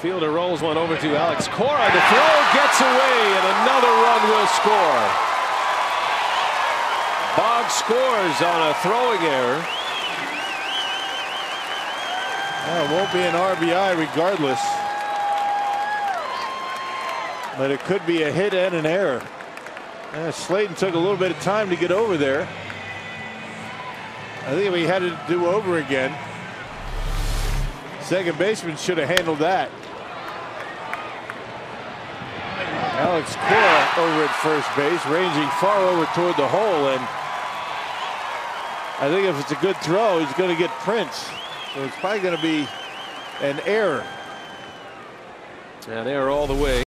Fielder rolls one over to Alex Cora. The throw gets away, and another run will score. Boggs scores on a throwing error. Well, it won't be an RBI regardless. But it could be a hit and an error. Uh, Slaten took a little bit of time to get over there. I think he had to do over again, second baseman should have handled that. Alex Cora over at first base, ranging far over toward the hole, and I think if it's a good throw, he's going to get Prince. So it's probably going to be an error. And they're all the way.